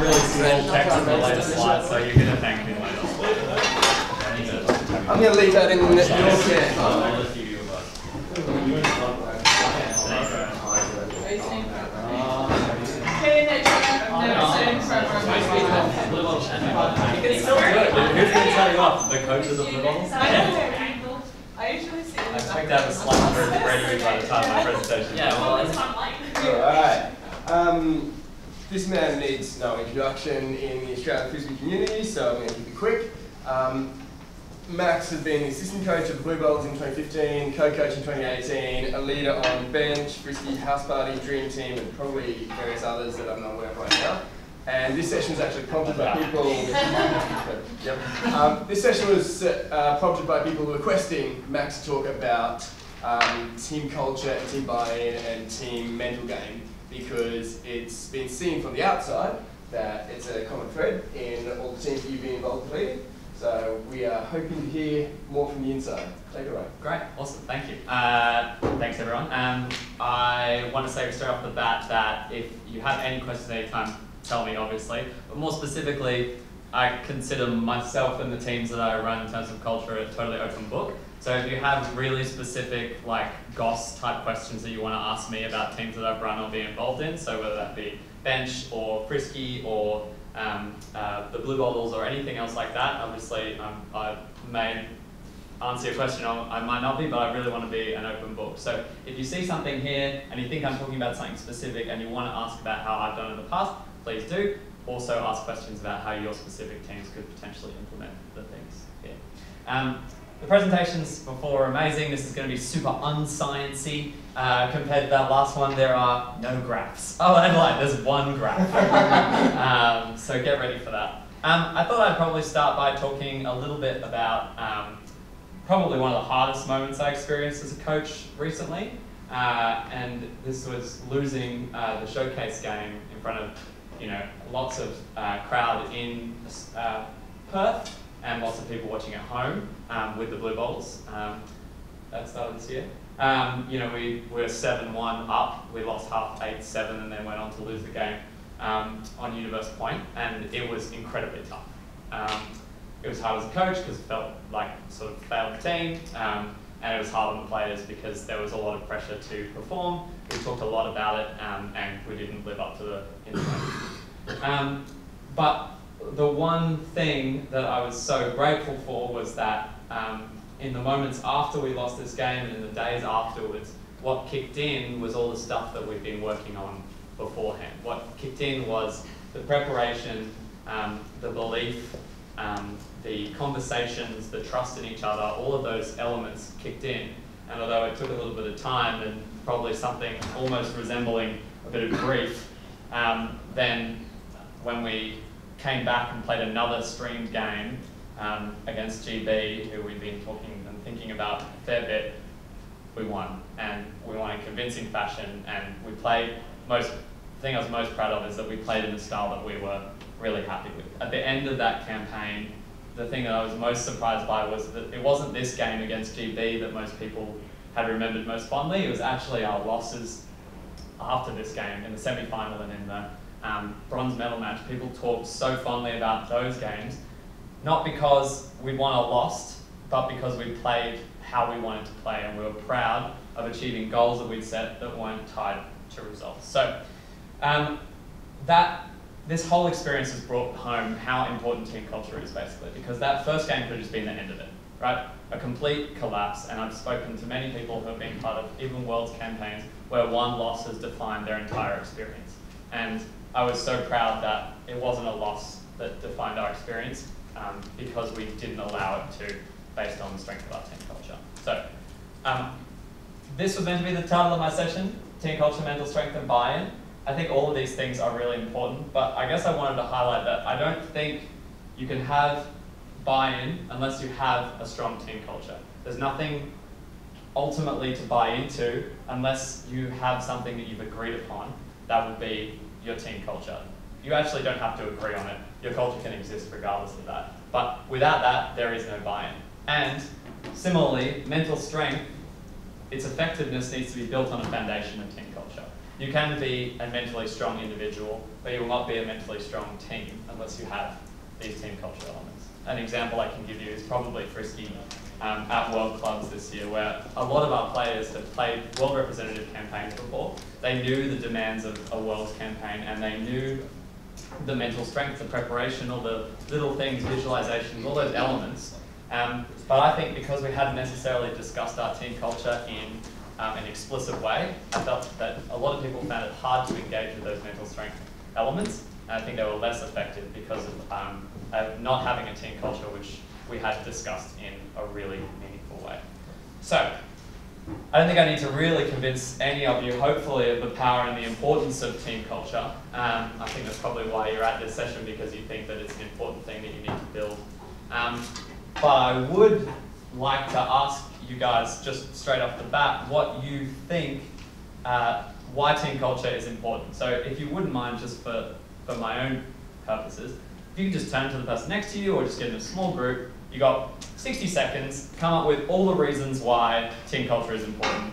really small text on the latest slide, so you're going to thank me later. I'm going to leave that in your care. I'll let you, uh, next one. I've never seen It's still good. Who's going to tell you off? The coaches of the bubbles? I usually see I expect to have a slide for ready by the time my presentation. Yeah, well, it's- Alright. Um, this man needs no introduction in the Australian Frisbee community, so I'm going to keep it quick. Um, Max has been the assistant coach of the Blue Bottles in 2015, co-coach in 2018, a leader on bench, Frisbee House Party, Dream Team, and probably various others that I'm not aware of right now. And this session was actually prompted by people. yep. Um, this session was uh, prompted by people requesting Max to talk about um, team culture and team buy-in and team mental game because it's been seen from the outside that it's a common thread in all the teams that you've been involved with. So we are hoping to hear more from the inside. Take it away. Great, awesome, thank you. Uh, thanks everyone. Um, I want to say straight off the bat that if you have any questions at any time, tell me obviously. But more specifically, I consider myself and the teams that I run in terms of culture a totally open book. So if you have really specific like GOS type questions that you want to ask me about teams that I've run or been involved in, so whether that be bench or frisky or um, uh, the blue bottles or anything else like that, obviously um, I may answer your question, I might not be, but I really want to be an open book. So if you see something here and you think I'm talking about something specific and you want to ask about how I've done in the past, please do. Also ask questions about how your specific teams could potentially implement the things here. Um, the presentations before are amazing. This is going to be super unsciency uh, compared to that last one. There are no graphs. Oh, and like there's one graph. um, so get ready for that. Um, I thought I'd probably start by talking a little bit about um, probably one of the hardest moments I experienced as a coach recently. Uh, and this was losing uh, the showcase game in front of, you know, lots of uh, crowd in uh, Perth and lots of people watching at home um, with the Blue Bottles. Um, that started this year. Um, you know, we were 7-1 up. We lost half 8-7 and then went on to lose the game um, on Universe Point, and it was incredibly tough. Um, it was hard as a coach because it felt like sort of failed team, um, and it was hard on the players because there was a lot of pressure to perform. We talked a lot about it, and we didn't live up to the. Um, but the one thing that I was so grateful for was that um, in the moments after we lost this game and in the days afterwards, what kicked in was all the stuff that we'd been working on beforehand. What kicked in was the preparation, um, the belief, um, the conversations, the trust in each other, all of those elements kicked in. And although it took a little bit of time and probably something almost resembling a bit of grief, um, then when we came back and played another streamed game um, against GB, who we've been talking and thinking about a fair bit, we won. And we won in convincing fashion, and we played most, the thing I was most proud of is that we played in a style that we were really happy with. At the end of that campaign, the thing that I was most surprised by was that it wasn't this game against GB that most people had remembered most fondly, it was actually our losses after this game in the semi-final and in the um, bronze medal match. People talked so fondly about those games, not because we won or lost, but because we played how we wanted to play and we were proud of achieving goals that we'd set that weren't tied to results. So um, that this whole experience has brought home how important team culture is basically because that first game could have just been the end of it, right? A complete collapse and I've spoken to many people who have been part of even World's campaigns where one loss has defined their entire experience. And I was so proud that it wasn't a loss that defined our experience um, because we didn't allow it to based on the strength of our team culture. So um, this was meant to be the title of my session, Team Culture, Mental Strength and Buy-in. I think all of these things are really important, but I guess I wanted to highlight that I don't think you can have buy-in unless you have a strong team culture. There's nothing ultimately to buy into unless you have something that you've agreed upon that will be your team culture. You actually don't have to agree on it. Your culture can exist regardless of that. But without that, there is no buy-in. And similarly, mental strength, its effectiveness needs to be built on a foundation of team culture. You can be a mentally strong individual, but you will not be a mentally strong team unless you have these team culture elements. An example I can give you is probably Frisky um, at World Clubs this year, where a lot of our players had played world representative campaigns before. They knew the demands of a world's campaign and they knew the mental strength, the preparation, all the little things, visualizations, all those elements. Um, but I think because we hadn't necessarily discussed our team culture in um, an explicit way, I felt that a lot of people found it hard to engage with those mental strength elements. And I think they were less effective because of um, uh, not having a team culture which we had discussed in a really meaningful way. So, I don't think I need to really convince any of you, hopefully, of the power and the importance of team culture. Um, I think that's probably why you're at this session, because you think that it's an important thing that you need to build. Um, but I would like to ask you guys, just straight off the bat, what you think, uh, why team culture is important. So if you wouldn't mind, just for, for my own purposes, if you can just turn to the person next to you or just get in a small group, you got 60 seconds, come up with all the reasons why team culture is important.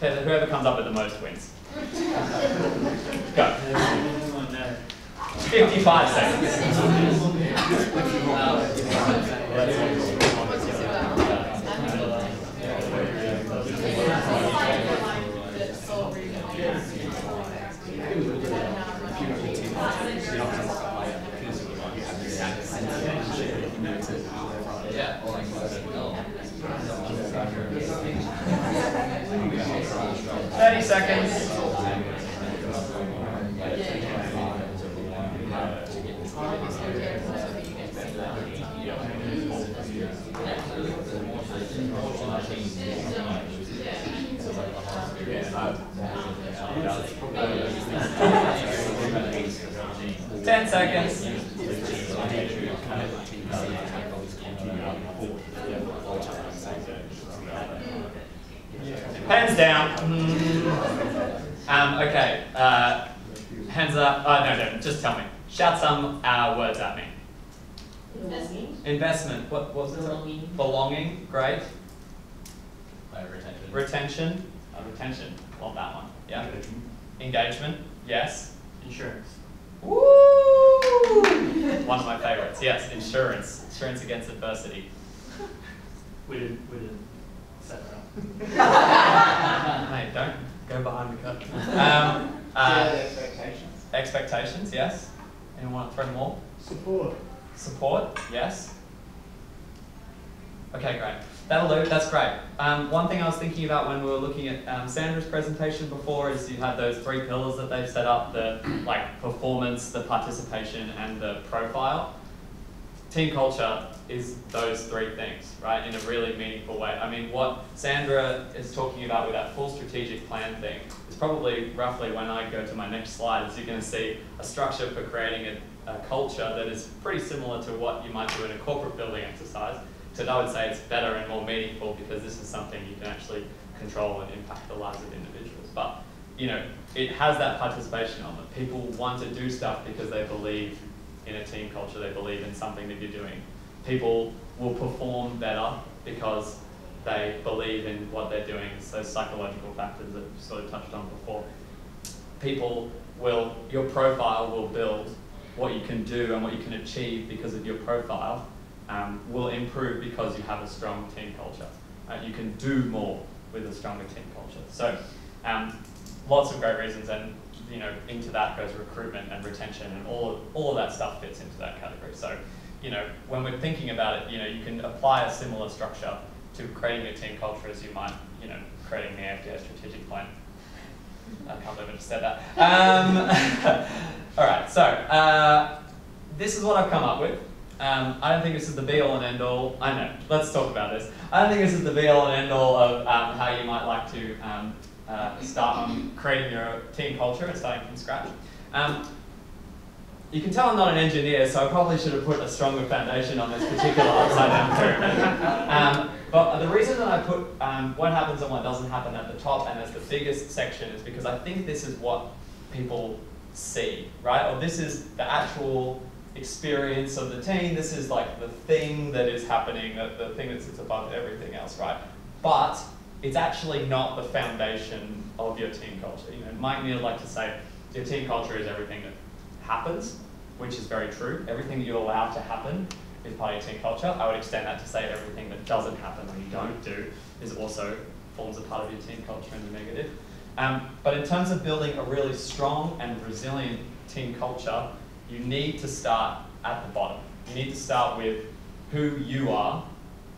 Whoever comes up with the most wins. Go. 55 seconds. seconds. Up. Oh, no, no. Just tell me. Shout some uh, words at me. Investment. Investment. What, what was it? Belonging. Belonging. Great. Uh, retention. Retention. Uh, retention. Love that one. Yeah. Engagement. Yes. Insurance. Woo! One of my favorites. Yes, insurance. Insurance against adversity. We didn't, we didn't set that up. Mate, don't go behind the curtain. Um, uh, expectations. Expectations, yes. Anyone want to throw more? Support. Support, yes. Okay, great. That'll do. That's great. Um, one thing I was thinking about when we were looking at um, Sandra's presentation before is you had those three pillars that they've set up: the like performance, the participation, and the profile. Team culture is those three things, right? In a really meaningful way. I mean, what Sandra is talking about with that full strategic plan thing is probably roughly when I go to my next slide. Is you're going to see a structure for creating a, a culture that is pretty similar to what you might do in a corporate building exercise. So I would say it's better and more meaningful because this is something you can actually control and impact the lives of individuals. But you know, it has that participation element. People want to do stuff because they believe in a team culture, they believe in something that you're doing. People will perform better because they believe in what they're doing. It's those psychological factors that you sort of touched on before. People will, your profile will build what you can do and what you can achieve because of your profile um, will improve because you have a strong team culture. Uh, you can do more with a stronger team culture. So, um, lots of great reasons, and you know, into that goes recruitment and retention, and all of, all of that stuff fits into that category. So, you know, when we're thinking about it, you know, you can apply a similar structure to creating a team culture as you might, you know, creating the AFDA strategic plan. I can't believe I just said that. Um, all right, so uh, this is what I've come up with. Um, I don't think this is the be all and end all. I know. Let's talk about this. I don't think this is the be all and end all of um, how you might like to um, uh, start creating your team culture and starting from scratch. You can tell I'm not an engineer, so I probably should have put a stronger foundation on this particular upside down pyramid. Um, but the reason that I put um, what happens and what doesn't happen at the top and as the biggest section is because I think this is what people see, right? Or this is the actual experience of the team. This is like the thing that is happening, the, the thing that sits above everything else, right? But it's actually not the foundation of your team culture. You know, Mike Neal like to say your team culture is everything that happens, which is very true. Everything that you allow to happen is part of your team culture. I would extend that to say everything that doesn't happen or you don't do is also forms a part of your team culture in the negative. Um, but in terms of building a really strong and resilient team culture, you need to start at the bottom. You need to start with who you are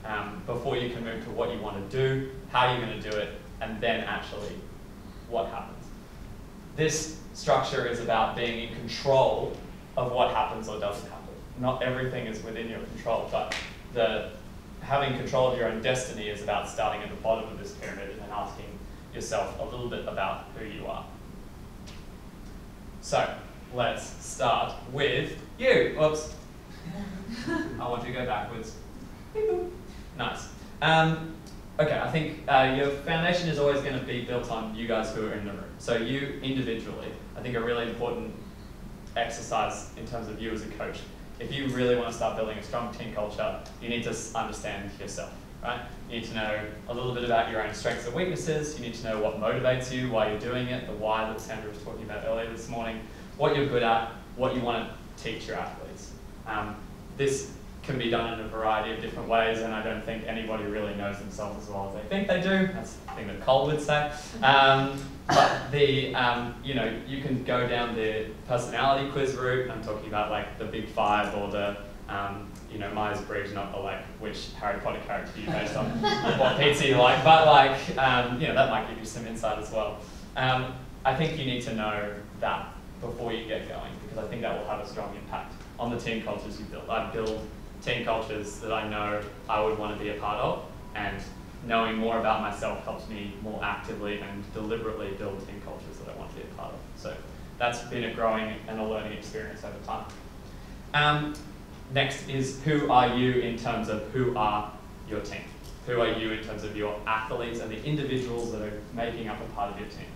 um, before you can move to what you want to do, how you're going to do it, and then actually what happens. This structure is about being in control of what happens or doesn't happen. Not everything is within your control, but the having control of your own destiny is about starting at the bottom of this pyramid and asking yourself a little bit about who you are. So, let's start with you. Whoops. I want you to go backwards. Nice. Um, okay, I think uh, your foundation is always going to be built on you guys who are in the room. So you individually, I think a really important exercise in terms of you as a coach. If you really want to start building a strong team culture, you need to understand yourself, right? You need to know a little bit about your own strengths and weaknesses. You need to know what motivates you, why you're doing it, the why that Sandra was talking about earlier this morning, what you're good at, what you want to teach your athletes. Um, this can be done in a variety of different ways, and I don't think anybody really knows themselves as well as they think they do. That's the thing that Cole would say. Um, but the, um, you know, you can go down the personality quiz route. I'm talking about like the Big Five or the, um, you know, Myers-Briggs, not the like which Harry Potter character you based on what pizza you like, but like, um, you know, that might give you some insight as well. Um, I think you need to know that before you get going because I think that will have a strong impact on the team cultures you build. I build team cultures that I know I would want to be a part of, and knowing more about myself helps me more actively and deliberately build team cultures that I want to be a part of. So that's been a growing and a learning experience over time. Um, next is who are you in terms of who are your team? Who are you in terms of your athletes and the individuals that are making up a part of your team?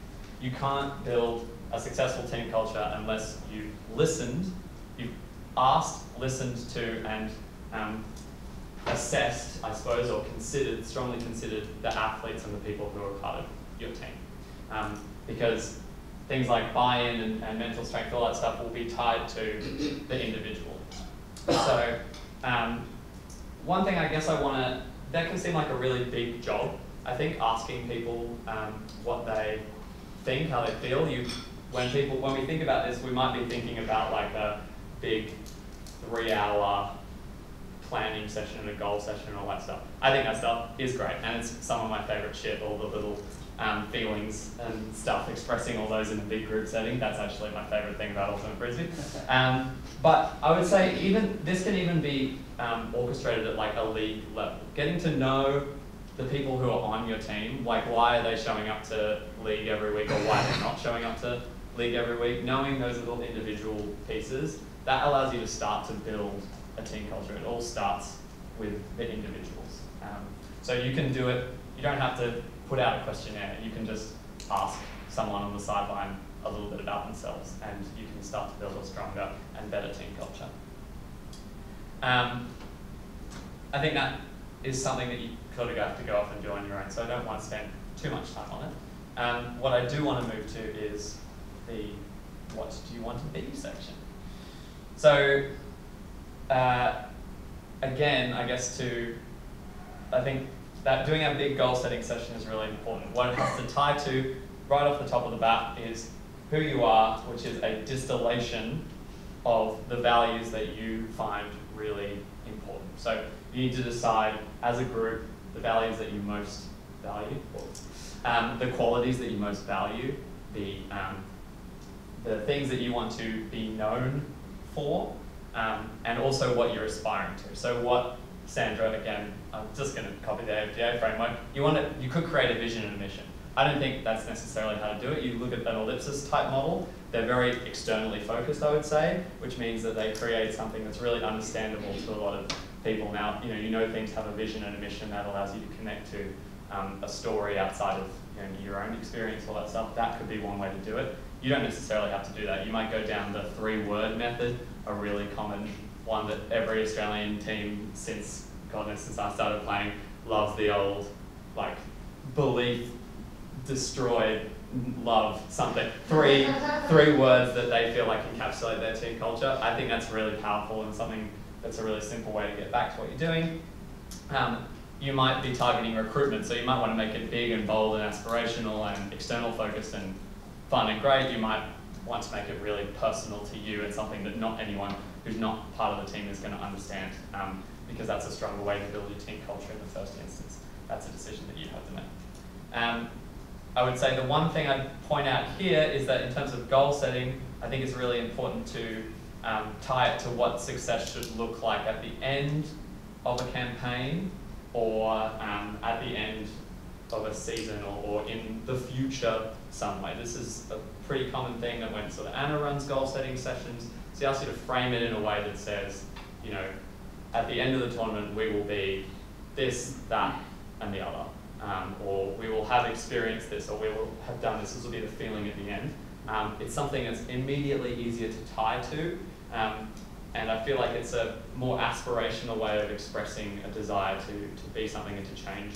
You can't build a successful team culture unless you've listened, you've asked, listened to, and um, assessed, I suppose, or considered, strongly considered the athletes and the people who are part of your team. Um, because things like buy-in and, and, mental strength, all that stuff will be tied to the individual. So um, one thing I guess I want to, that can seem like a really big job. I think asking people um, what they think, how they feel. You, when people, when we think about this, we might be thinking about like a big three-hour planning session and a goal session and all that stuff. I think that stuff is great, and it's some of my favorite shit. All the little um, feelings and stuff, expressing all those in a big group setting. That's actually my favorite thing about ultimate frisbee. Um, but I would say even this can even be um, orchestrated at like a league level. Getting to know the people who are on your team, like why are they showing up to league every week or why are they're not showing up to league every week, knowing those little individual pieces, that allows you to start to build team culture. It all starts with the individuals. Um, so you can do it, you don't have to put out a questionnaire, you can just ask someone on the sideline a little bit about themselves and you can start to build a stronger and better team culture. Um, I think that is something that you sort of have to go off and do on your own, so I don't want to spend too much time on it. Um, what I do want to move to is the what do you want to be section. So uh, again, I guess to, I think that doing a big goal setting session is really important. What it has to tie to right off the top of the bat is who you are, which is a distillation of the values that you find really important. So you need to decide as a group the values that you most value, um, the qualities that you most value, the, um, the things that you want to be known for, um, and also what you're aspiring to. So what Sandra, again, I'm just going to copy the AFDA framework. You want to, you could create a vision and a mission. I don't think that's necessarily how to do it. You look at an ellipsis type model, they're very externally focused, I would say, which means that they create something that's really understandable to a lot of people. Now, you know, you know things have a vision and a mission that allows you to connect to um, a story outside of you know, your own experience, all that stuff. That could be one way to do it. You don't necessarily have to do that. You might go down the three word method, a really common one that every Australian team since, God since I started playing, loves the old, like, belief destroyed love something. Three, three words that they feel like encapsulate their team culture. I think that's really powerful and something that's a really simple way to get back to what you're doing. Um, you might be targeting recruitment, so you might want to make it big and bold and aspirational and external focused and fun and great. You might want to make it really personal to you and something that not anyone who's not part of the team is going to understand, um, because that's a stronger way to build your team culture in the first instance. That's a decision that you have to make. Um, I would say the one thing I'd point out here is that in terms of goal setting, I think it's really important to um, tie it to what success should look like at the end of a campaign or um, at the end of a season or, or in the future some way. This is a pretty common thing that when sort of Anna runs goal setting sessions, she asks you to frame it in a way that says, you know, at the end of the tournament we will be this, that, and the other. Um, or we will have experienced this, or we will have done this. This will be the feeling at the end. Um, it's something that's immediately easier to tie to, um, and I feel like it's a more aspirational way of expressing a desire to, to be something and to change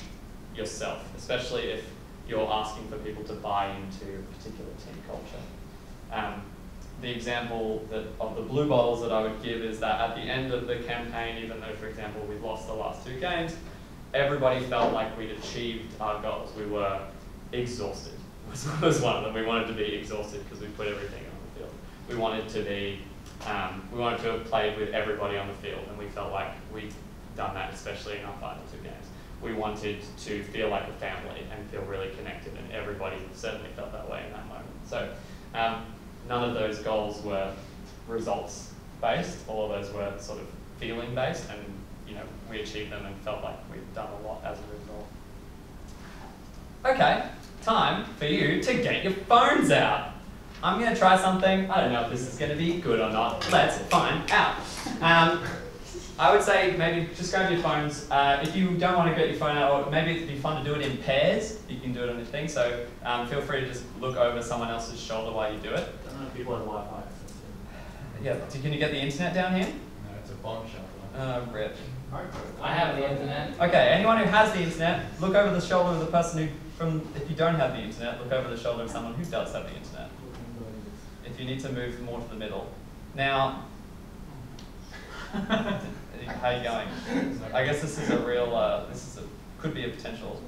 yourself, especially if you're asking for people to buy into a particular team culture. Um, the example that, of the blue bottles that I would give is that at the end of the campaign, even though, for example, we've lost the last two games, everybody felt like we'd achieved our goals. We were exhausted, was, was one of them. We wanted to be exhausted because we put everything on the field. We wanted to be, um, we wanted to have played with everybody on the field, and we felt like we'd done that, especially in our final two games. We wanted to feel like a family and feel really connected, and everybody certainly felt that way in that moment. So um, none of those goals were results based. All of those were sort of feeling based, and you know we achieved them and felt like we've done a lot as a result. Okay, time for you to get your phones out. I'm going to try something. I don't know if this is going to be good or not. Let's find out. Um, I would say maybe just grab your phones. Uh, if you don't want to get your phone out, or maybe it'd be fun to do it in pairs. You can do it on your thing. So um, feel free to just look over someone else's shoulder while you do it. I don't know if people have Wi-Fi. Yeah. Can you get the internet down here? No, it's a bombshell. Uh, rip. I have the internet. Okay. Anyone who has the internet, look over the shoulder of the person who. From if you don't have the internet, look over the shoulder of someone who does have the internet. If you need to move more to the middle. Now, how are you going? I guess this is a real. Uh, this is a could be a potential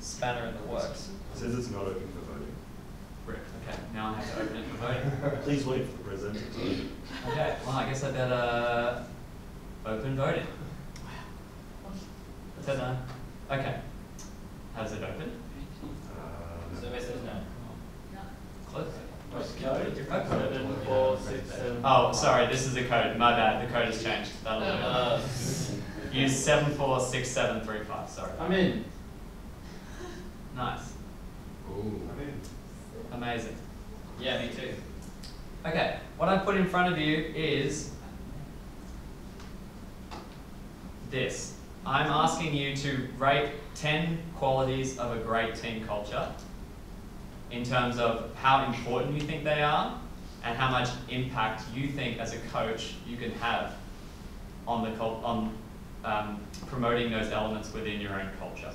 spanner in the works. It says it's not open for voting. Rip. Okay. Now I have to open it for voting. Please wait for the presenter. Okay. Well, I guess I better open voting. Ta-da. Okay. How does it open? Uh, Survey says no. Close. What's the code? Your code. Seven, four, six, seven. Oh, sorry, this is the code. My bad. The code has changed. That'll do. Uh, Use seven four six seven three five. Sorry. I'm in. Nice. Ooh. I'm in. Amazing. Yeah, me too. Okay. What I put in front of you is this. I'm asking you to rate ten qualities of a great team culture in terms of how important you think they are and how much impact you think as a coach you can have on the on um, promoting those elements within your own culture.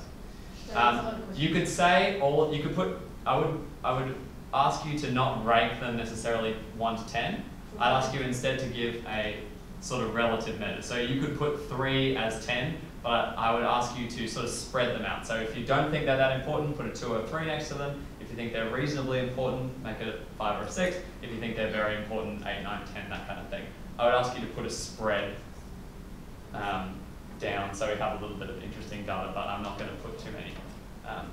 Um, you could say all you could put I would I would ask you to not rank them necessarily one to ten. I'd ask you instead to give a sort of relative measure. So you could put three as ten, but I would ask you to sort of spread them out. So if you don't think they're that important, put a two or three next to them. If you think they're reasonably important, make it five or six. If you think they're very important, eight, nine, ten, that kind of thing. I would ask you to put a spread um, down so we have a little bit of interesting data, but I'm not going to put too many. Um.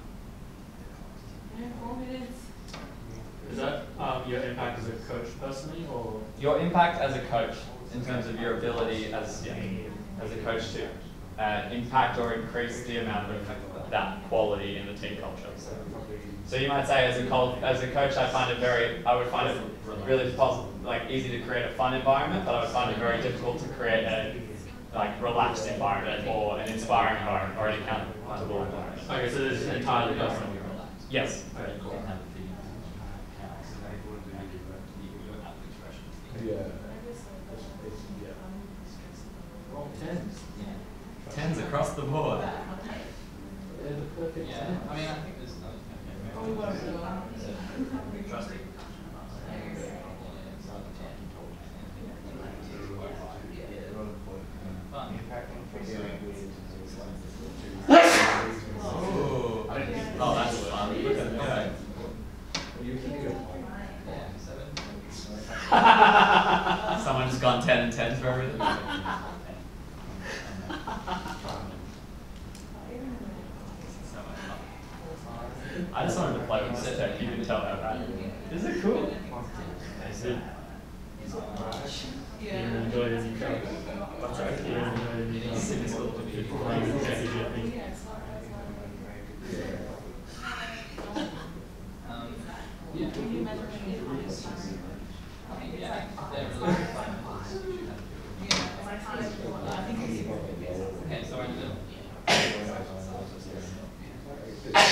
Is that um, your impact as a coach personally, or your impact as a coach in terms of your ability as yeah, as a coach to uh, impact or increase the amount of that quality in the team culture. So, so you might say as a col- as a coach, I find it very I would find it really possible like easy to create a fun environment, but I would find it very difficult to create a like relaxed environment or an inspiring environment or an accountable environment. okay, so this is entirely personal. Yes. Okay, cool. Yeah. Tens. Tens across the board. Yeah, I mean, I think there's Oh, another. well, Trusty. Fun. Oh, oh that's fun. Look at that. Yeah, seven. Someone just gone 10 and 10 for everything. So much fun. I just wanted to play with tech. You can tell how bad. Is it cool? You enjoy it in your What's that? You enjoy it in your Super cool to be. Playing strategy, I think. Um, yeah. Yeah, they're really fun. Okay, so we're in the middle. Yeah.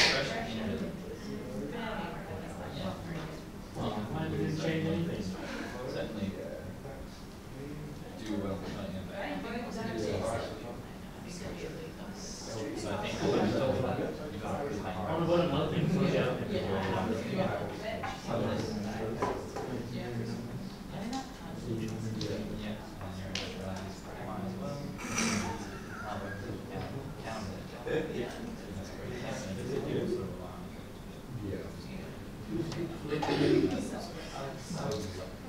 Well, Mine didn't change anything. certainly do well with money in back. So I think what we talked about, you got to pay On the bottom, nothing. Yeah. You didn't do that. Yeah, and your enterprise might as well. Um, count- count it. That's great. So, um,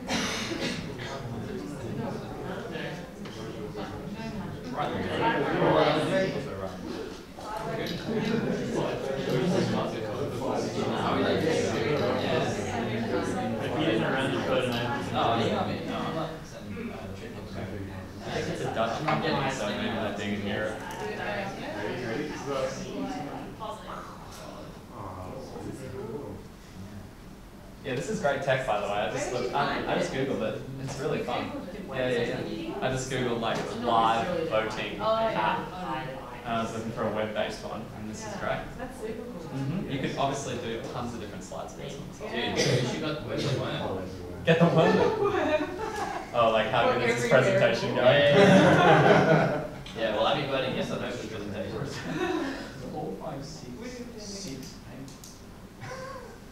If you didn't around the code and I. Oh, you know me, no, I'm not sending, uh, triple I think it's a Dutch one, so maybe that thing in Europe. Yeah, this is great tech, by the way. I just looked, I, I just googled it. It's really fun. Yeah, yeah, yeah. I just googled like live voting app. And I was looking for a web-based one, and this is great. That's super cool. hmm You could obviously do tons of different slides for this one. so- Dude, she got the website one. Get the one. Oh, like how good is this presentation going? Yeah, well, I'll be voting yes on those presentations. Four, five, six, six, eight.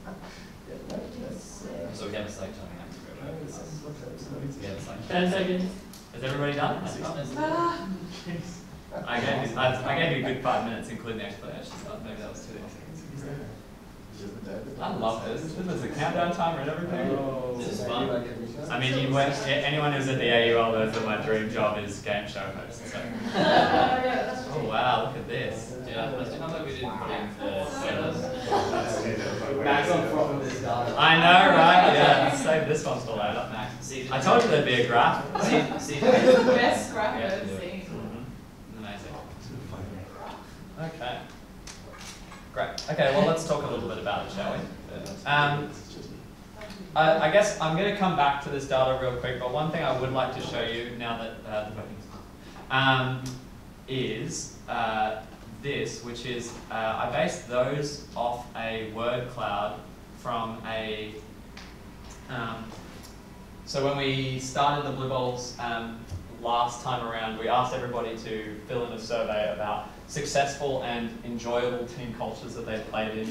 Yeah, no, that's, uh, So we have a site on that. We have a site. Ten seconds. Is everybody done? Ah, I gave you, I, I gave you a good five minutes, including the explanation but maybe that was too long. I love this. This is a countdown timer and everything. This is fun. I mean, you went, anyone who's at the AUL knows that my dream job is game show host. So. Oh wow, look at this. Dude, I must have like we didn't put in the photos. Max on front of this data. I know, right? Yeah, save this one for later. Max, see. I told you there'd be a graph. See, see. It's the best scrap Yeah, I've ever do it. seen. Mhm. Amazing. Okay. Great. Okay, well, let's talk a little bit about it, shall we? Um, I, I guess I'm going to come back to this data real quick, but one thing I would like to show you now that uh, the voting's on, um, is uh, this, which is uh, I based those off a word cloud from a. Um, so when we started the Blue Bottles um, last time around, we asked everybody to fill in a survey about successful and enjoyable team cultures that they'd played in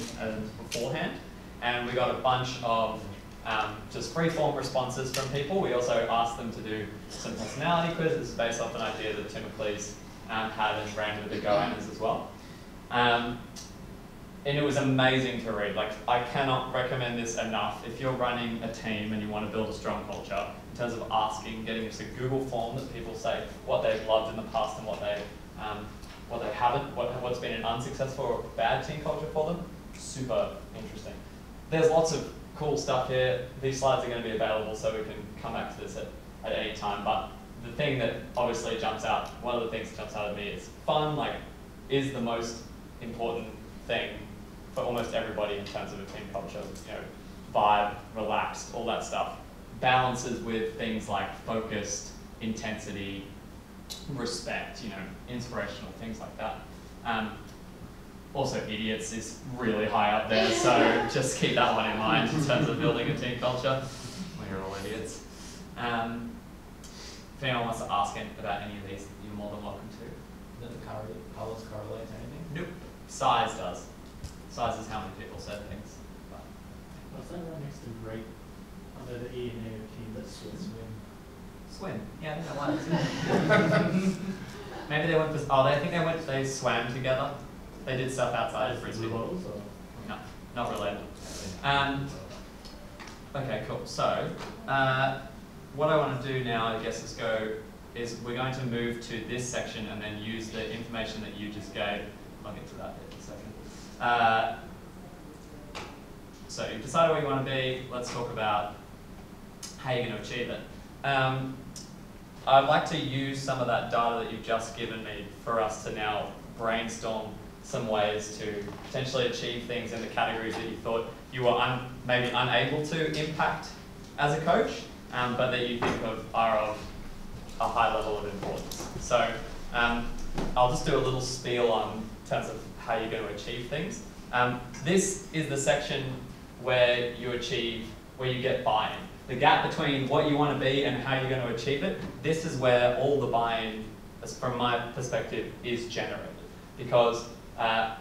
beforehand, and we got a bunch of um, just free-form responses from people. We also asked them to do some personality quizzes based off an idea that Tim McLeese um, had and ran with the Goannas as well. Um, and it was amazing to read. Like, I cannot recommend this enough. If you're running a team and you want to build a strong culture, in terms of asking, getting just a Google form that people say what they've loved in the past and what they, um, what they haven't, what, what's been an unsuccessful or bad team culture for them, super interesting. There's lots of cool stuff here. These slides are going to be available so we can come back to this at, at any time. But the thing that obviously jumps out, one of the things that jumps out at me is fun, like, is the most important thing for almost everybody in terms of a team culture. You know, vibe, relaxed, all that stuff. Balances with things like focused, intensity, respect, you know, inspirational, things like that. Um, also, idiots is really high up there, so just keep that one in mind in terms of building a team culture. We're all idiots. Um, if anyone wants to ask any- about any of these, you're more than welcome to. The color, colors correlate to anything? Nope. Size does. Size is how many people said things. But, What's that right next to great, under the E and A of team that's swim? Swim. Yeah, I think that was. Maybe they went for. Oh, they I think they went. They swam together. They did stuff outside of frisbee. Bottles or? No, not related. Um, okay, cool. So, uh, what I want to do now, I guess, is go. Is we're going to move to this section and then use the information that you just gave. I'll get to that in a second. Uh, so you've decided where you want to be. Let's talk about how you're going to achieve it. Um, I'd like to use some of that data that you've just given me for us to now brainstorm some ways to potentially achieve things in the categories that you thought you were un- maybe unable to impact as a coach, um, but that you think of are of a high level of importance. So um, I'll just do a little spiel on terms of how you're going to achieve things. Um, this is the section where you achieve, where you get buy-in. The gap between what you want to be and how you're going to achieve it, this is where all the buy-in, from my perspective, is generated. Because uh,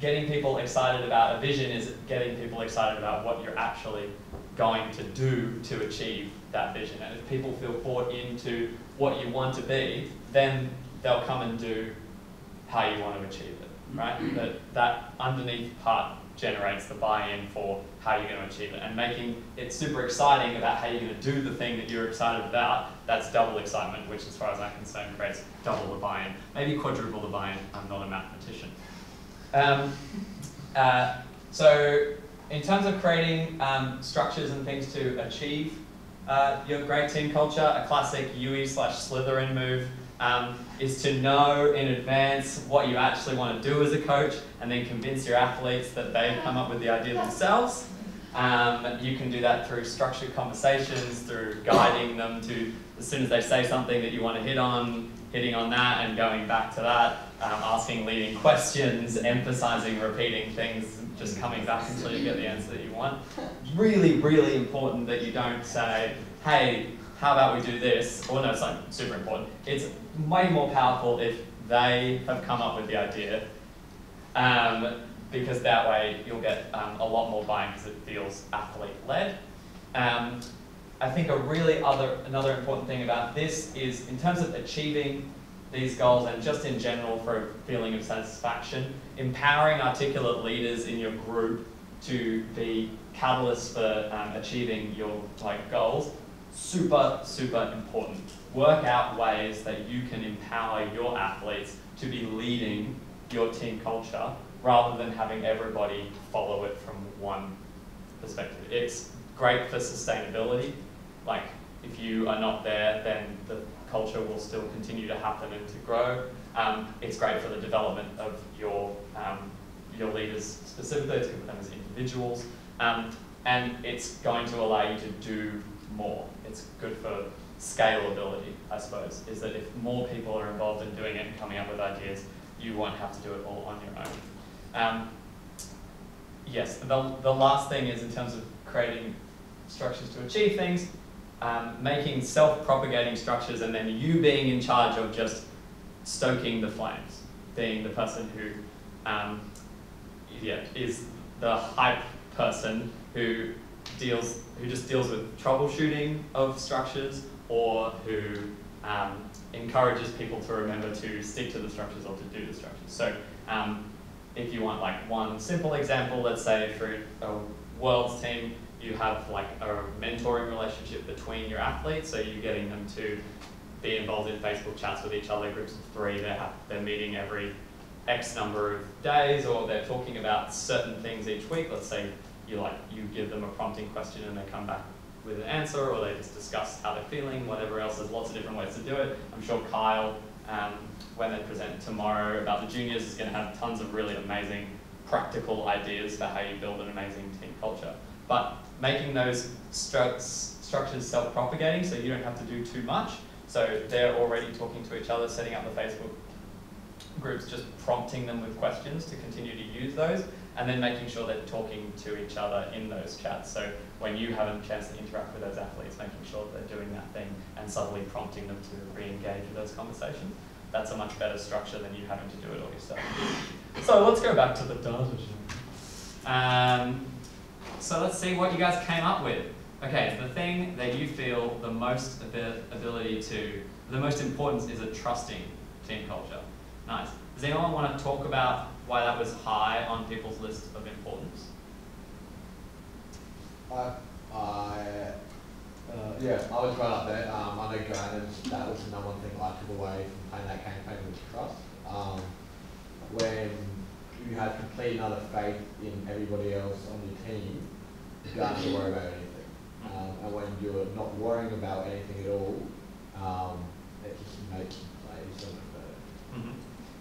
getting people excited about a vision is getting people excited about what you're actually going to do to achieve that vision. And if people feel bought into what you want to be, then they'll come and do how you want to achieve it, right? But that underneath part generates the buy-in for how you're going to achieve it and making it super exciting about how you're going to do the thing that you're excited about that's double excitement which as far as i'm concerned creates double the buy-in maybe quadruple the buy-in i'm not a mathematician um, uh, so in terms of creating um, structures and things to achieve uh, your great team culture a classic UE slash Slytherin move um, is to know in advance what you actually want to do as a coach and then convince your athletes that they've come up with the idea themselves. Um, you can do that through structured conversations, through guiding them to, as soon as they say something that you want to hit on, hitting on that and going back to that, um, asking leading questions, emphasizing repeating things, just coming back until you get the answer that you want. Really, really important that you don't say, hey, how about we do this? Or no, it's like super important. It's way more powerful if they have come up with the idea, um, because that way you'll get um, a lot more buy-in because it feels athlete-led. Um, I think a really other another important thing about this is in terms of achieving these goals and just in general for a feeling of satisfaction, empowering articulate leaders in your group to be catalysts for um, achieving your like goals super, super important. Work out ways that you can empower your athletes to be leading your team culture rather than having everybody follow it from one perspective. It's great for sustainability. Like, if you are not there, then the culture will still continue to happen and to grow. Um, it's great for the development of your, um, your leaders specifically, for them as individuals. Um, and it's going to allow you to do more. It's good for scalability, I suppose, is that if more people are involved in doing it and coming up with ideas, you won't have to do it all on your own. Um, yes, the, the last thing is in terms of creating structures to achieve things, um, making self-propagating structures and then you being in charge of just stoking the flames, being the person who um, yeah, is the hype person who deals who just deals with troubleshooting of structures or who um, encourages people to remember to stick to the structures or to do the structures. So um, if you want like one simple example, let's say for a world's team, you have like a mentoring relationship between your athletes, so you're getting them to be involved in Facebook chats with each other, groups of three, they're, ha- they're meeting every X number of days, or they're talking about certain things each week. Let's say you like you give them a prompting question and they come back with an answer, or they just discuss how they're feeling, whatever else. There's lots of different ways to do it. I'm sure Kyle, um, when they present tomorrow about the juniors, is going to have tons of really amazing practical ideas for how you build an amazing team culture. But making those stru- structures self-propagating, so you don't have to do too much. So they're already talking to each other, setting up the Facebook groups, just prompting them with questions to continue to use those, and then making sure they're talking to each other in those chats. So when you have a chance to interact with those athletes, making sure that they're doing that thing and subtly prompting them to re-engage with those conversations. That's a much better structure than you having to do it all yourself. So let's go back to the data. Um, So let's see what you guys came up with. Okay, the thing that you feel the most ability to, the most importance is a trusting team culture. Nice. Does anyone want to talk about why that was high on people's list of importance? I, I, uh, yeah, I was right up there. Um, I know that was the number one thing I took away from playing that campaign was trust. Um, when you have complete and utter faith in everybody else on your team, you don't have to worry about anything. Um, and when you're not worrying about anything at all, um, it just makes you play so much better. hmm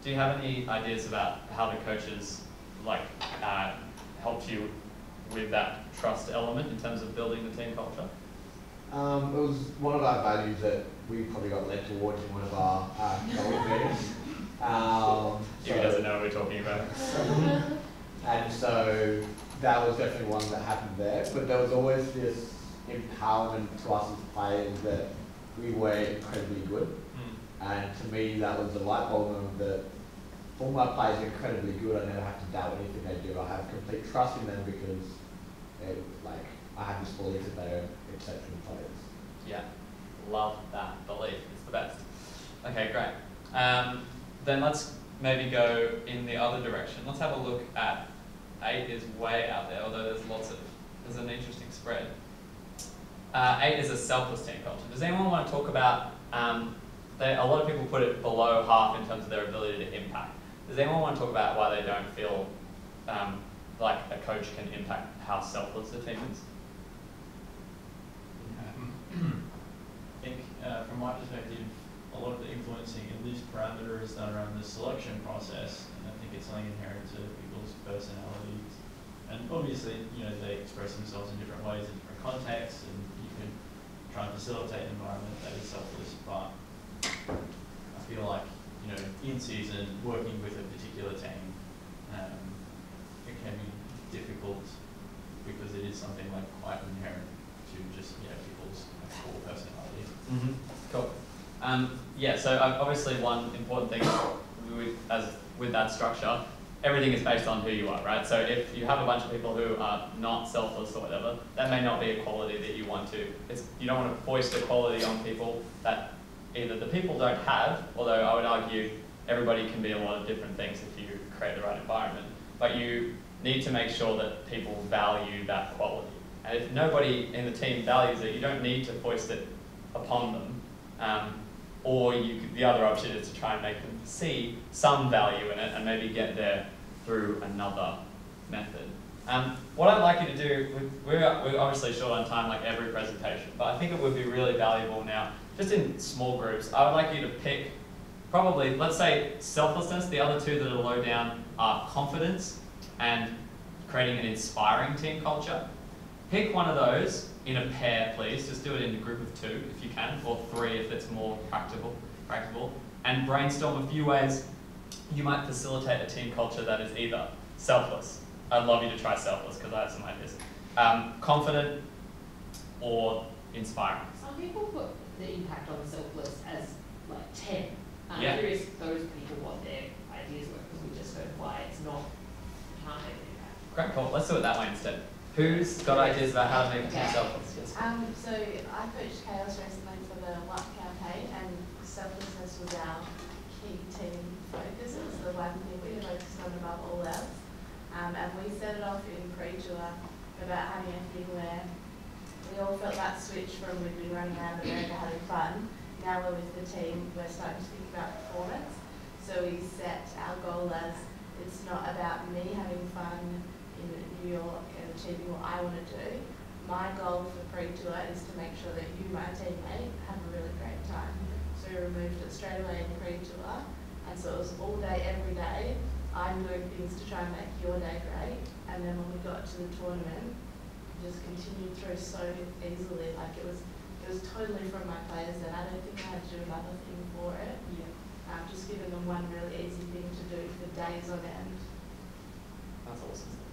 Do you have any ideas about how the coaches like uh, helped you with that trust element in terms of building the team culture? Um, it was one of our values that we probably got led towards in one of our uh, goals meetings. Um, If he so- doesn't know what we're talking about. And so that was definitely one that happened there. But there was always this empowerment to us as players that we were incredibly good. Mm. And to me, that was the light bulb moment that all my players are incredibly good. I never have to doubt anything they do. I have complete trust in them because, it, like, I have this belief that they're exceptional players. Yeah, love that belief. It's the best. Okay, great. Um, then let's maybe go in the other direction. Let's have a look at eight is way out there, although there's lots of there's an interesting spread. Uh, eight is a selfless team culture. Does anyone want to talk about? Um, they, a lot of people put it below half in terms of their ability to impact. Does anyone want to talk about why they don't feel um, like a coach can impact how selfless the team is? I think, uh, from my perspective, a lot of the influencing in this parameter is done around the selection process, and I think it's something inherent to personalities. And obviously, you know, they express themselves in different ways in different contexts, and you can try and facilitate an environment that is selfless, but I feel like, you know, in season, working with a particular team, um, it can be difficult because it is something like quite inherent to just, you know, people's core personalities. Mm-hmm. Cool. Um, yeah, so obviously one important thing with, as with that structure, everything is based on who you are, right? So if you have a bunch of people who are not selfless or whatever, that may not be a quality that you want to. It's, you don't want to foist a quality on people that either the people don't have, although I would argue everybody can be a lot of different things if you create the right environment, but you need to make sure that people value that quality. And if nobody in the team values it, you don't need to foist it upon them. Um, or could, the other option is to try and make them see some value in it and maybe get there through another method. Um, what I'd like you to do, we- we're, we're obviously short on time like every presentation, but I think it would be really valuable now, just in small groups, I would like you to pick probably, let's say selflessness, the other two that are low down are confidence and creating an inspiring team culture. Pick one of those in a pair, please. Just do it in a group of two if you can, or three if it's more practical, practical. And brainstorm a few ways you might facilitate a team culture that is either selfless. I'd love you to try selfless because I have some ideas. Um, confident or inspiring. Some people put the impact on selfless as like ten. I'm Yeah. curious those people what their ideas were because we just heard why it's not can't make an impact. Great, cool. Let's do it that way instead. Who's got ideas about how to make Okay. selfless? Yes. Um, so I coached chaos recently for the WAP campaign and selflessness was our key team focus. It was the one thing we focused on above all else. Um, and we set it off in pre-tour about having a thing where we all felt that switch from we'd be running around America having fun. Now we're with the team, we're starting to think about performance. So we set our goal as it's not about me having fun in New York achieving what I want to do. My goal for pre-tour is to make sure that you, my teammate, have a really great time. So we removed it straight away in pre-tour, and so it was all day, every day. I'm doing things to try and make your day great, and then when we got to the tournament, it just continued through so easily. Like it was, it was totally from my players, and I don't think I had to do another thing for it. Yeah. Um, just giving them one really easy thing to do for days on end. That's awesome.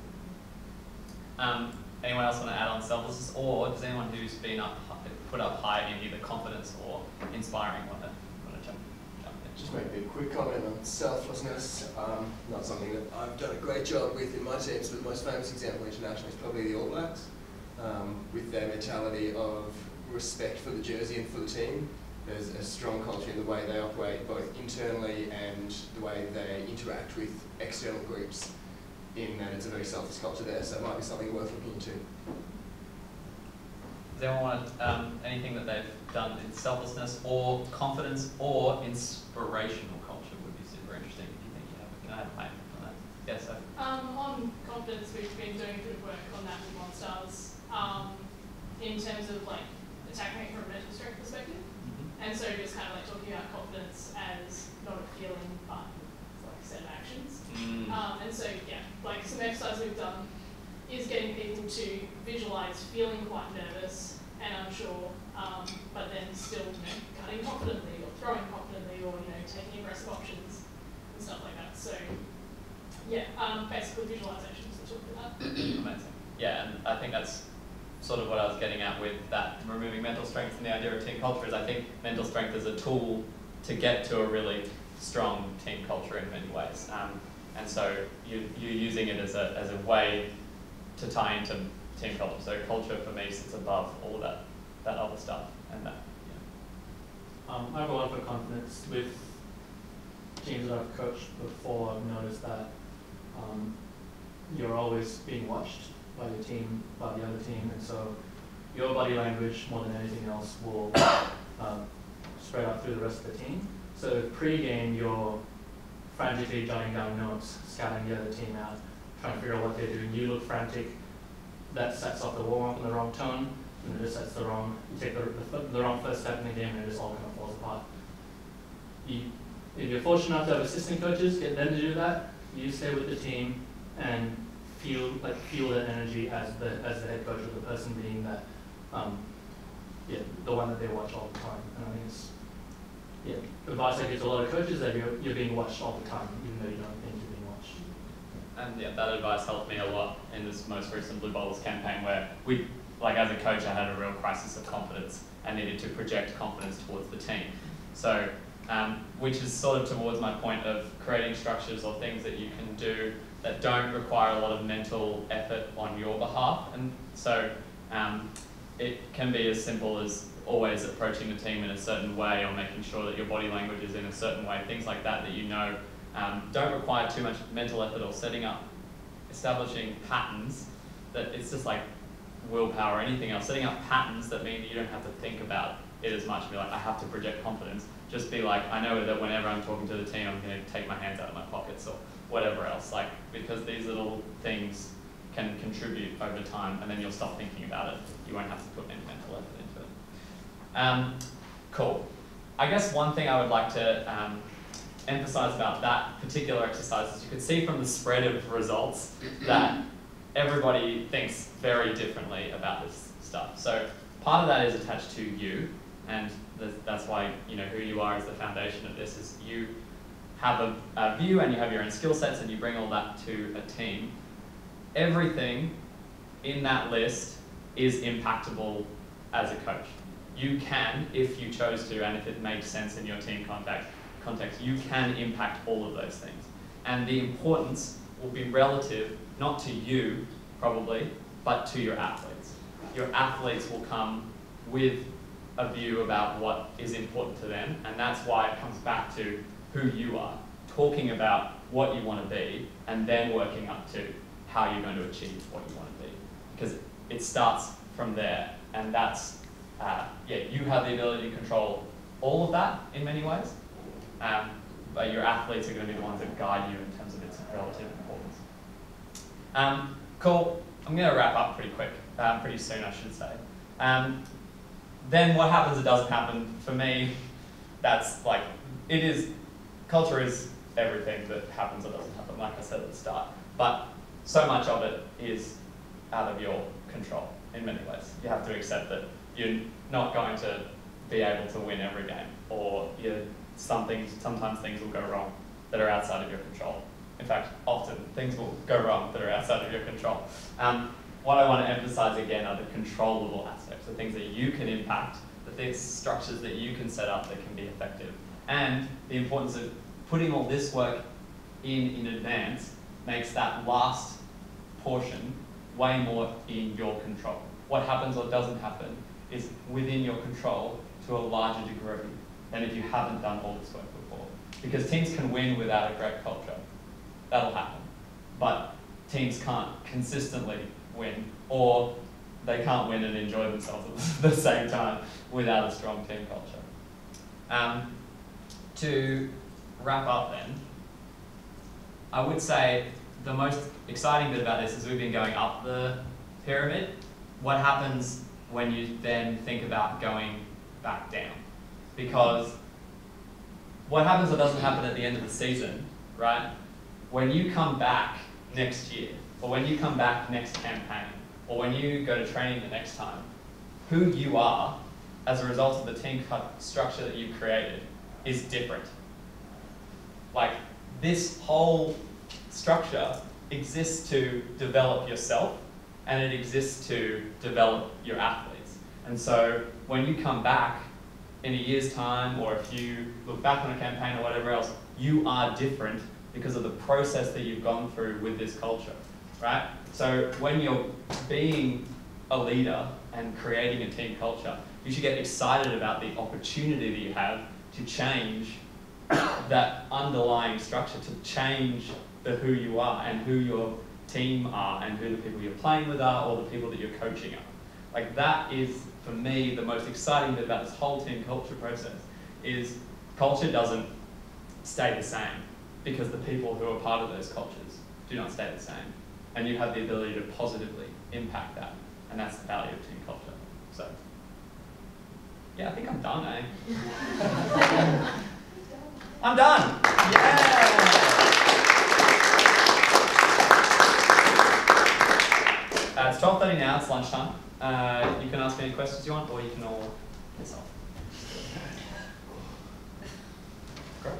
Um, anyone else want to add on selflessness, or does anyone who's been up put up high in either confidence or inspiring want to want to jump jump in? Just make a quick comment on selflessness. Um, not something that I've done a great job with in my teams, but the most famous example internationally is probably the All Blacks, um, with their mentality of respect for the jersey and for the team. There's a strong culture in the way they operate, both internally and the way they interact with external groups. In that, it's a very selfless culture there, so it might be something worth looking into. Does anyone want um, anything that they've done in selflessness or confidence or inspirational culture would be super interesting if you think you have it. Can I have my on that? Yes, sir. Um, on confidence, we've been doing good work on that with Monstars, um, in terms of like attacking it from a mental strength perspective. And so just kind of like talking about confidence as not a feeling, but Mm. Um, and so, yeah, like some exercise we've done is getting people to visualize feeling quite nervous and unsure, um, but then still you know, cutting confidently or throwing confidently or you know taking aggressive options and stuff like that. So, yeah, um, basically visualizations that talk about that. Amazing. Yeah, and I think that's sort of what I was getting at with that removing mental strength and the idea of team culture is I think mental strength is a tool to get to a really strong team culture in many ways. Um, and so you, you're using it as a, as a way to tie into team culture. So culture for me sits above all that, that other stuff. And that, yeah. Um, I have a lot of confidence with teams that I've coached before. I've noticed that um, you're always being watched by your team, by the other team, and so your body language more than anything else will um, spread out through the rest of the team. So pre-game, you're frantically jotting down notes, scouting the other team out, trying to figure out what they're doing. You look frantic. That sets off the warm up in the wrong tone, and it just sets the wrong. You take the, the, the wrong first step in the game, and it just all kind of falls apart. You, if you're fortunate enough to have assistant coaches, get them to do that. You stay with the team and feel like feel that energy as the as the head coach or the person being that um, yeah the one that they watch all the time. And I think it's yeah advice I give to a lot of coaches that you're you're being watched all the time, even though you don't think you're being watched. And yeah, that advice helped me a lot in this most recent Blue Bottles campaign where we, like as a coach, I had a real crisis of confidence and needed to project confidence towards the team. So, um, which is sort of towards my point of creating structures or things that you can do that don't require a lot of mental effort on your behalf. And so, um, it can be as simple as always approaching the team in a certain way or making sure that your body language is in a certain way, things like that that you know um, don't require too much mental effort or setting up, establishing patterns that it's just like willpower or anything else. Setting up patterns that mean that you don't have to think about it as much. Be like, I have to project confidence. Just be like, I know that whenever I'm talking to the team, I'm going to take my hands out of my pockets or whatever else. Like, because these little things can contribute over time and then you'll stop thinking about it. You won't have to put any mental effort into it. Um, cool. I guess one thing I would like to um, emphasize about that particular exercise is you can see from the spread of results that everybody thinks very differently about this stuff. So part of that is attached to you, and th- that's why you know who you are is the foundation of this. Is you have a, a view and you have your own skill sets, and you bring all that to a team. Everything in that list is impactable as a coach. You can, if you chose to, and if it makes sense in your team context, context, you can impact all of those things. And the importance will be relative, not to you, probably, but to your athletes. Your athletes will come with a view about what is important to them, and that's why it comes back to who you are, talking about what you want to be, and then working up to how you're going to achieve what you want to be. Because it starts from there, and that's, uh, yeah, you have the ability to control all of that in many ways, um, but your athletes are going to be the ones that guide you in terms of its relative importance. Um, cool. I'm going to wrap up pretty quick, uh, pretty soon, I should say. Um, then what happens? It doesn't happen. For me, that's like it is. Culture is everything that happens or doesn't happen. Like I said at the start, but so much of it is out of your control in many ways. You have to accept that you're not going to be able to win every game, or you something sometimes things will go wrong that are outside of your control. In fact, often things will go wrong that are outside of your control. Um, what I want to emphasize again are the controllable aspects, the things that you can impact, the things, structures that you can set up that can be effective. And the importance of putting all this work in in advance makes that last portion way more in your control. What happens or doesn't happen is within your control to a larger degree than if you haven't done all this work before. Because teams can win without a great culture. That'll happen. But teams can't consistently win, or they can't win and enjoy themselves at the same time without a strong team culture. Um, to wrap up then, I would say the most exciting bit about this is we've been going up the pyramid. What happens when you then think about going back down? Because what happens or doesn't happen at the end of the season, right? When you come back next year, or when you come back next campaign, or when you go to training the next time, who you are as a result of the team structure that you've created is different. Like this whole structure exists to develop yourself and it exists to develop your athletes. And so when you come back in a year's time or if you look back on a campaign or whatever else, you are different because of the process that you've gone through with this culture, right? So when you're being a leader and creating a team culture, you should get excited about the opportunity that you have to change that underlying structure, to change the who you are and who your team are and who the people you're playing with are or the people that you're coaching are. Like that is, for me, the most exciting bit about this whole team culture process is culture doesn't stay the same because the people who are part of those cultures do not stay the same. And you have the ability to positively impact that. And that's the value of team culture. So, yeah, I think I'm done, eh? I'm done! It's 12.30 now, it's lunchtime. Uh, you can ask me any questions you want, or you can all piss off. Great.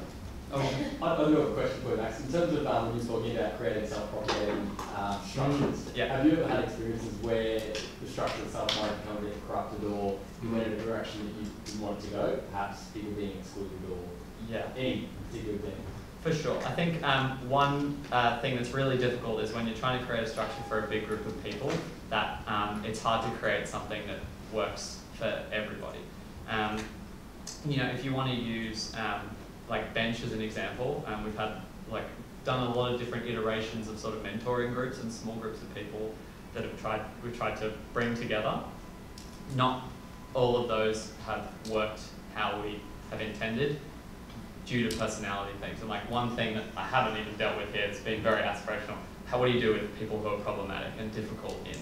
Um, I, I do have a question for you, Max. In terms of um, when you're talking about creating self-propagating uh, structures, Yeah. have you ever had experiences where the structure itself might have become a bit corrupted or you went in a direction that you didn't want to go, perhaps people being excluded or Yeah. any particular thing? For sure. I think um, one uh, thing that's really difficult is when you're trying to create a structure for a big group of people, that um, it's hard to create something that works for everybody. Um, you know, if you want to use um, like bench as an example, um, we've had like done a lot of different iterations of sort of mentoring groups and small groups of people that have tried we've tried to bring together. Not all of those have worked how we have intended due to personality things. And like one thing that I haven't even dealt with here, it's been very aspirational. How what do you do with people who are problematic and difficult in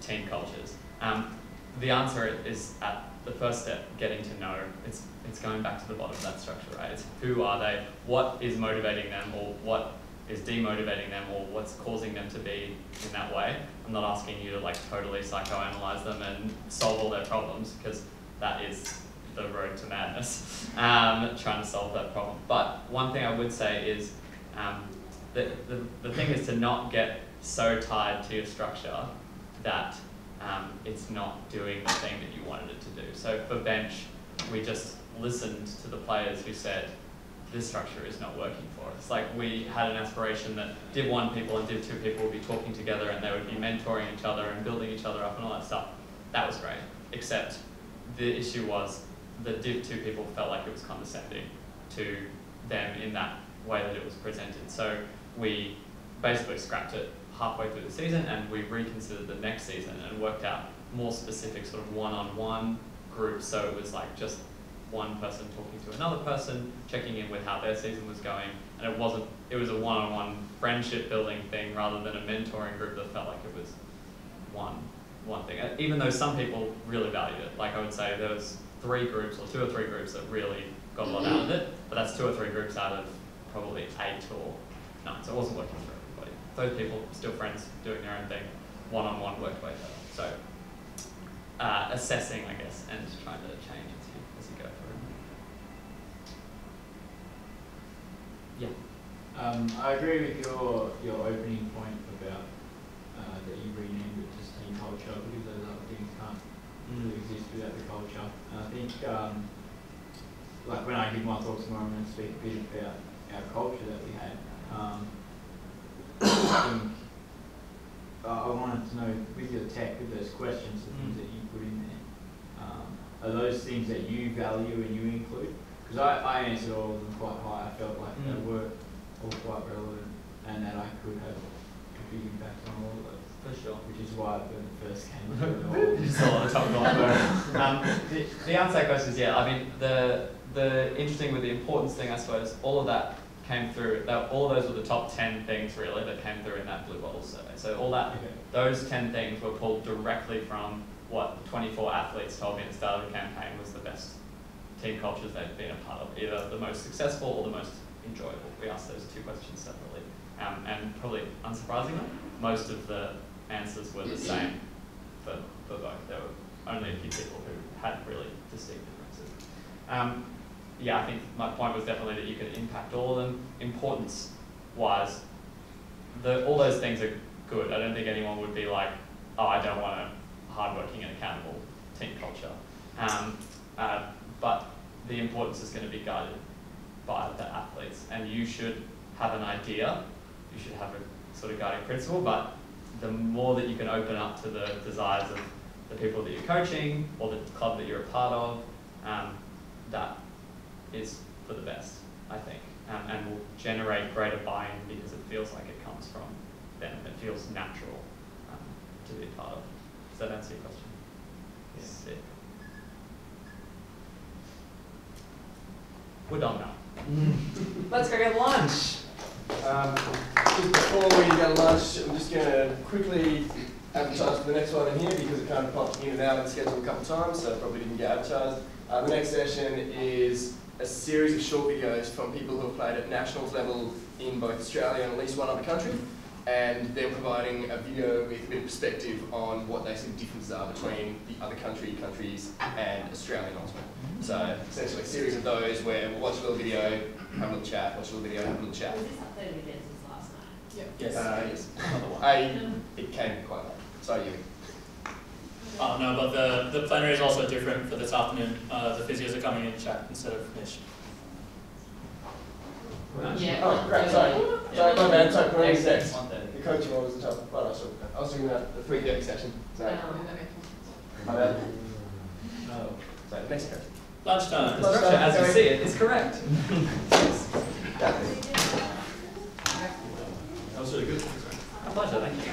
team cultures? Um, the answer is at the first step, getting to know. It's it's going back to the bottom of that structure, right? It's who are they? What is motivating them, or what is demotivating them, or what's causing them to be in that way? I'm not asking you to like totally psychoanalyze them and solve all their problems because that is the road to madness, um, trying to solve that problem. But one thing I would say is um, the, the, the thing is to not get so tied to your structure that um, it's not doing the thing that you wanted it to do. So for bench, we just listened to the players who said, this structure is not working for us. Like we had an aspiration that Div 1 people and Div 2 people would be talking together and they would be mentoring each other and building each other up and all that stuff. That was great. Except the issue was the Div 2 people felt like it was condescending to them in that way that it was presented. So we basically scrapped it halfway through the season and we reconsidered the next season and worked out more specific sort of one-on-one groups. So it was like just one person talking to another person, checking in with how their season was going, and it wasn't. It was a one-on-one friendship building thing rather than a mentoring group that felt like it was one one thing. Even though some people really valued it, like I would say there was three groups or two or three groups that really got a lot out of it, but that's two or three groups out of probably eight or nine, so it wasn't working for. Those people still friends doing their own thing, one-on-one worked way better. So uh, assessing, I guess, and trying to change as you, as you go through. Yeah. Um, I agree with your, your opening point about uh, that you renamed it just team culture because those other things can't really exist without the culture. And I think um, like when I give my talk tomorrow, I'm going to speak a bit about our culture that we had. Um, I uh, I wanted to know with your tech, with those questions, the things that you put in there, um, are those things that you value and you include? Because I, I answered all of them quite high. I felt like they Mm. were all quite relevant and that I could have a big impact on all of those, For sure. which is why when it first came to it all. Just all on the top corner. um, the, the answer to that question is yeah. I mean, the the interesting with the importance thing, I suppose, all of that came through. That all those were the top ten things really that came through in that Blue Bottle survey. So all that Okay. those ten things were pulled directly from what the 24 athletes told me at the start of the campaign was the best team cultures they've been a part of, either the most successful or the most enjoyable. We asked those two questions separately, um, and probably unsurprisingly, most of the answers were the same for, for both. There were only a few people who had really distinct differences. Um, yeah, I think my point was definitely that you could impact all of them. Importance wise, the, all those things are good. I don't think anyone would be like, oh, I don't want a hardworking and accountable team culture. Um, uh, but the importance is going to be guided by the athletes, and you should have an idea. You should have a sort of guiding principle, but the more that you can open up to the desires of the people that you're coaching or the club that you're a part of, um, that is for the best, I think, um, and will generate greater buy-in because it feels like it comes from them. It feels natural um, to be a part of. Does that answer your question? Sick. We're done now. Let's go get lunch. Um, just before we go to lunch, I'm just going to quickly advertise for the next one in here because it kind of popped in and out of the schedule a couple of times, so it probably didn't get advertised. Uh, the next session is a series of short videos from people who have played at nationals level in both Australia and at least one other country. And they're providing a video with a bit of perspective on what they see the differences are between the other country, countries, and Australian ultimate. So essentially a series of those where we'll watch a little video, have a little chat, watch a little video, have a little chat. Was this uploaded against this last night? Yes. Uh, yes. Another one. I, it came quite late. Sorry, you. Uh, no, but the, the plenary is also different for this afternoon. Uh, the physios are coming in chat instead of Nish. Yeah. Oh, great, sorry. Sorry, my bad, sorry, Corinne's next. One thirty. The coaching one was the top, right, I was, I was thinking about the three thirty session, sorry. Um, My bad. No. Sorry, next coach. Lunchtime. The structure, as you see it, is correct. That That was really good. A pleasure, thank you.